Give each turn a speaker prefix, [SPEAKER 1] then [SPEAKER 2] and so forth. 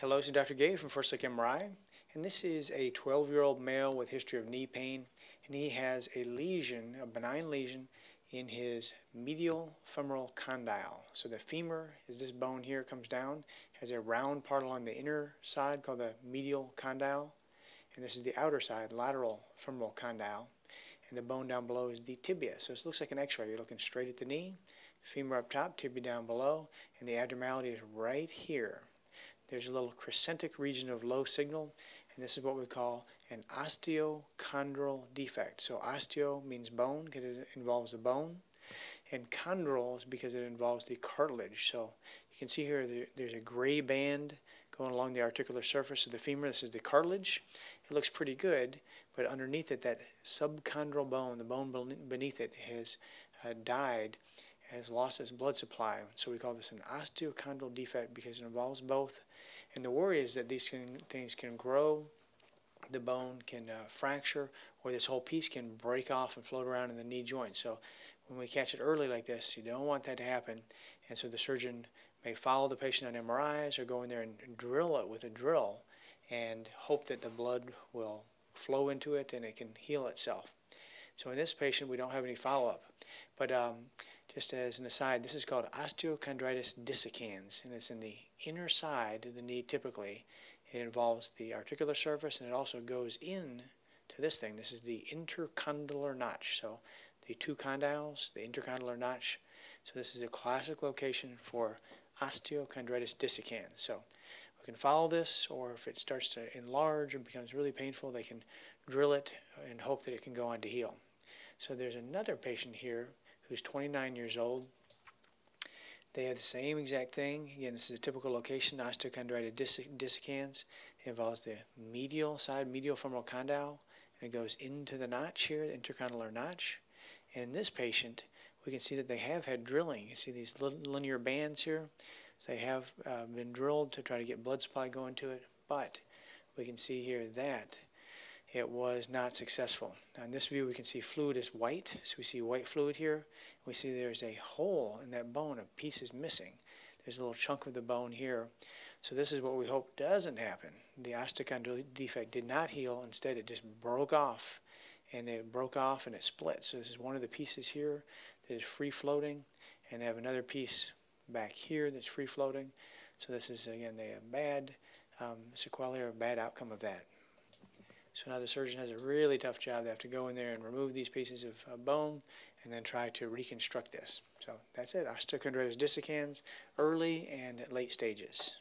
[SPEAKER 1] Hello, this is Dr. Gay from First Look MRI, and this is a 12-year-old male with history of knee pain, and he has a lesion, a benign lesion, in his medial femoral condyle. So the femur is this bone here, comes down, has a round part along the inner side called the medial condyle, and this is the outer side, lateral femoral condyle, and the bone down below is the tibia. So this looks like an x-ray. You're looking straight at the knee, femur up top, tibia down below, and the abnormality is right here. There's a little crescentic region of low signal, and this is what we call an osteochondral defect. So osteo means bone because it involves the bone, and chondral is because it involves the cartilage. So you can see here there, there's a gray band going along the articular surface of the femur. This is the cartilage. It looks pretty good, but underneath it, that subchondral bone, the bone beneath it, has uh, died, has lost its blood supply. So we call this an osteochondral defect because it involves both and the worry is that these can, things can grow, the bone can uh, fracture, or this whole piece can break off and float around in the knee joint. So when we catch it early like this, you don't want that to happen. And so the surgeon may follow the patient on MRIs or go in there and drill it with a drill and hope that the blood will flow into it and it can heal itself. So in this patient, we don't have any follow-up. But um, just as an aside, this is called osteochondritis dissecans, and it's in the inner side of the knee typically. It involves the articular surface, and it also goes in to this thing. This is the intercondylar notch. So the two condyles, the intercondylar notch. So this is a classic location for osteochondritis dissecans. So we can follow this, or if it starts to enlarge and becomes really painful, they can drill it and hope that it can go on to heal. So there's another patient here who's 29 years old. They have the same exact thing. Again, this is a typical location, osteochondritis dissecans. It involves the medial side, medial femoral condyle, and it goes into the notch here, the intercondylar notch. And in this patient, we can see that they have had drilling. You see these linear bands here? So they have uh, been drilled to try to get blood supply going to it, but we can see here that it was not successful. On this view, we can see fluid is white, so we see white fluid here. We see there's a hole in that bone, a piece is missing. There's a little chunk of the bone here. So this is what we hope doesn't happen. The osteochondral defect did not heal. Instead, it just broke off, and it broke off and it split. So this is one of the pieces here that is free floating, and they have another piece back here that's free floating. So this is, again, have bad um, sequelae or bad outcome of that. So now the surgeon has a really tough job. They have to go in there and remove these pieces of uh, bone and then try to reconstruct this. So that's it. Osteochondritis dissecans, early and late stages.